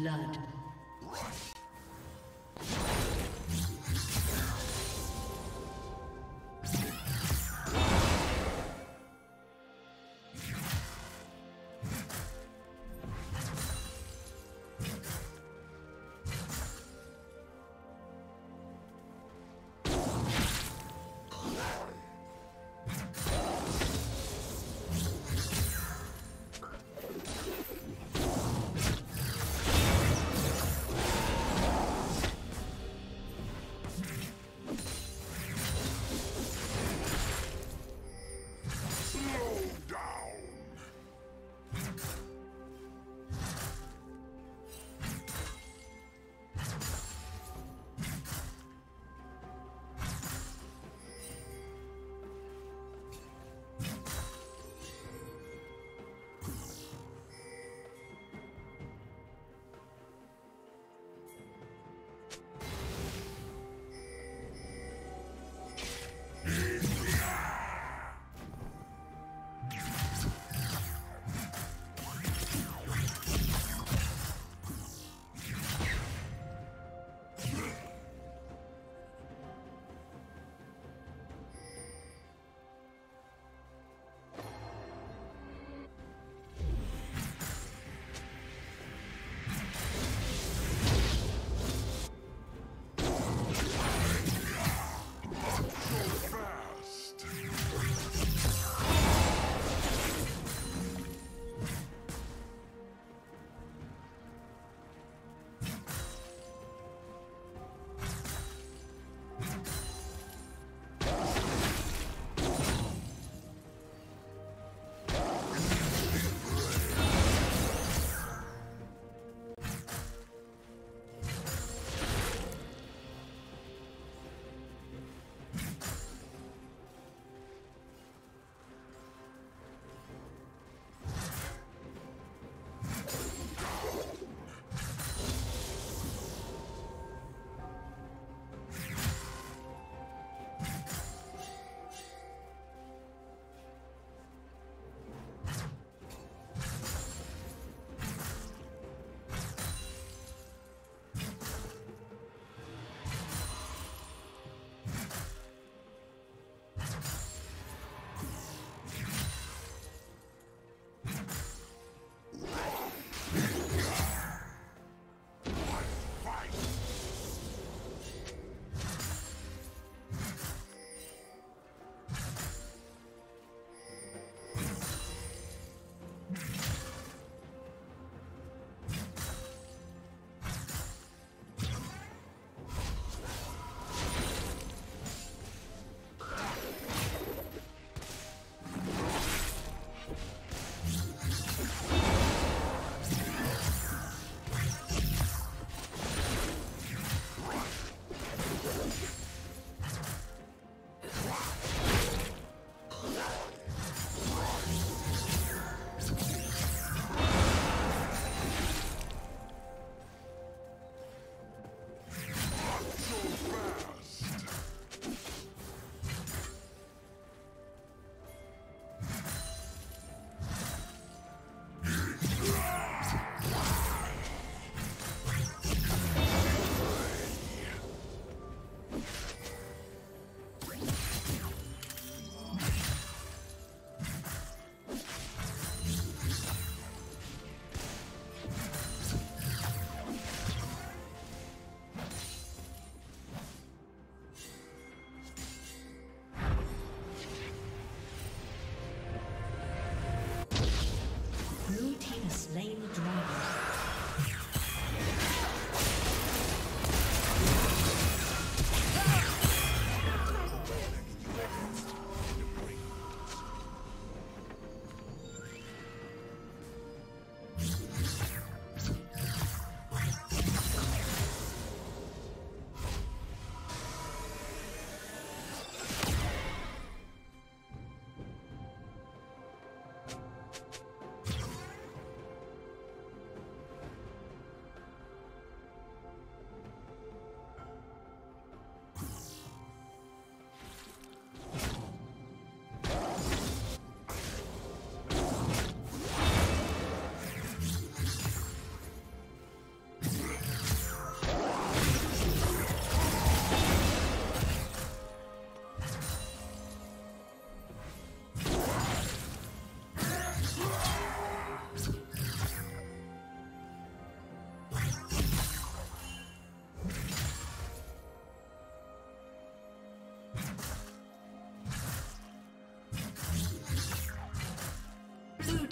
blood.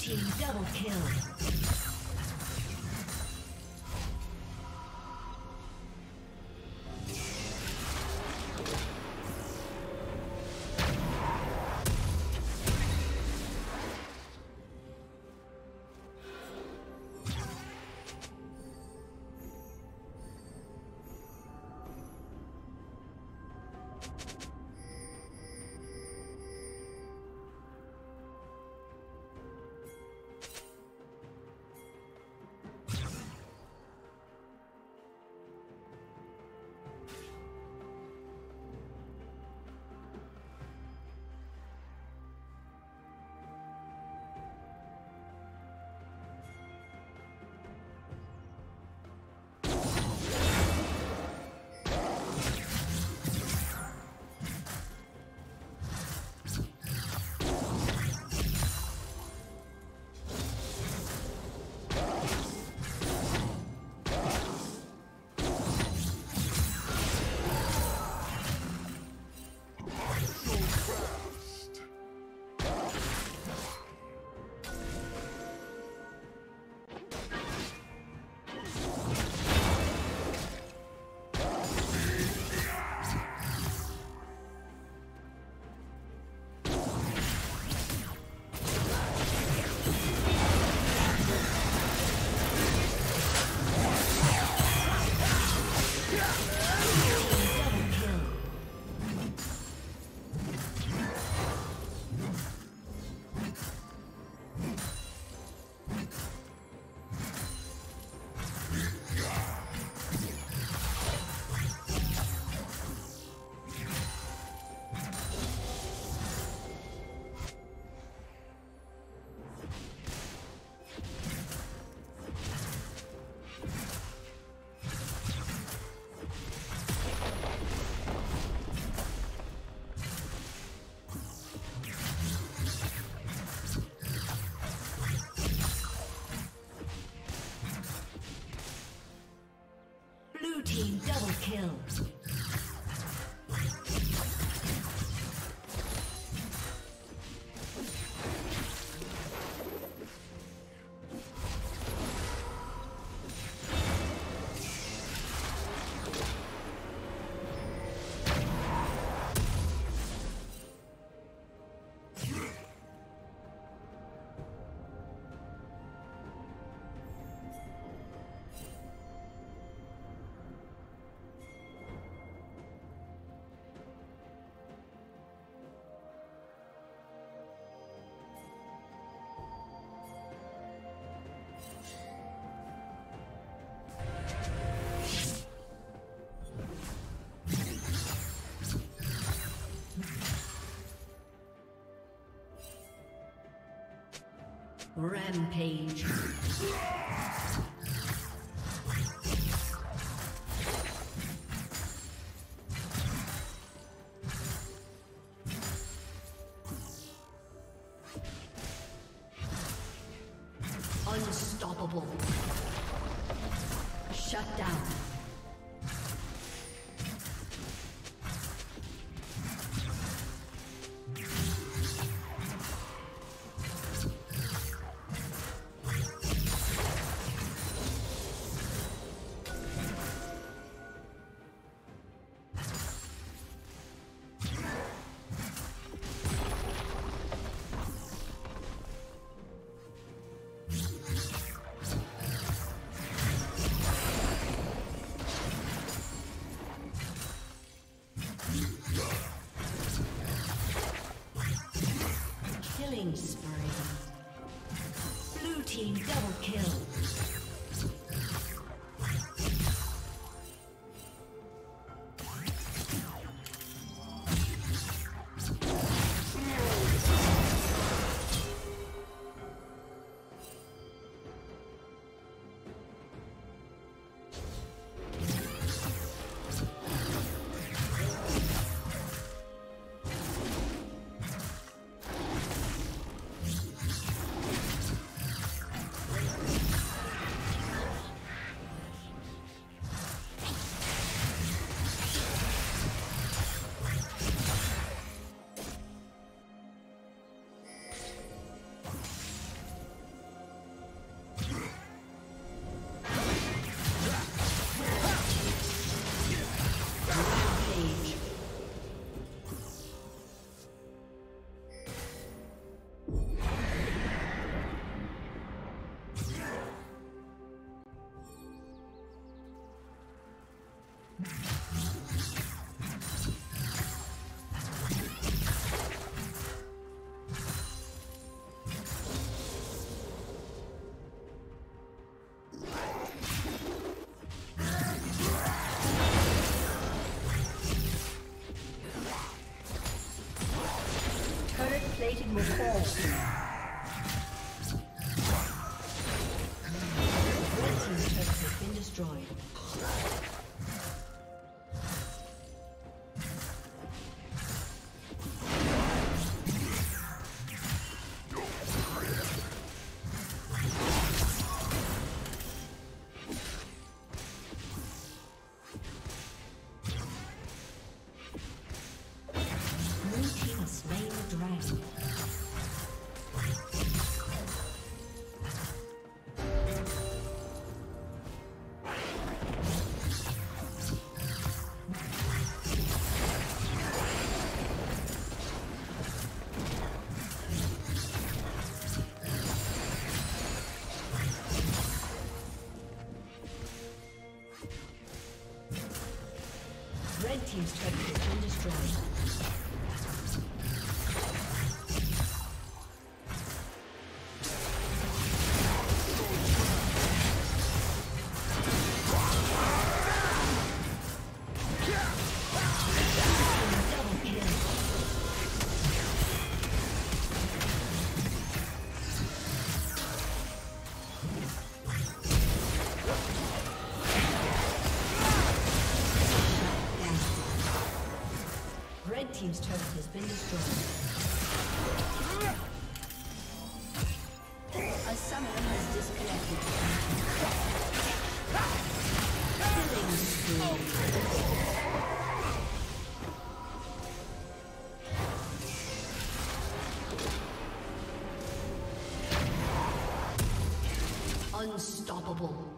Team double kill. Kill. Rampage. Unstoppable. Shut down. was false. team's turret. Unstoppable.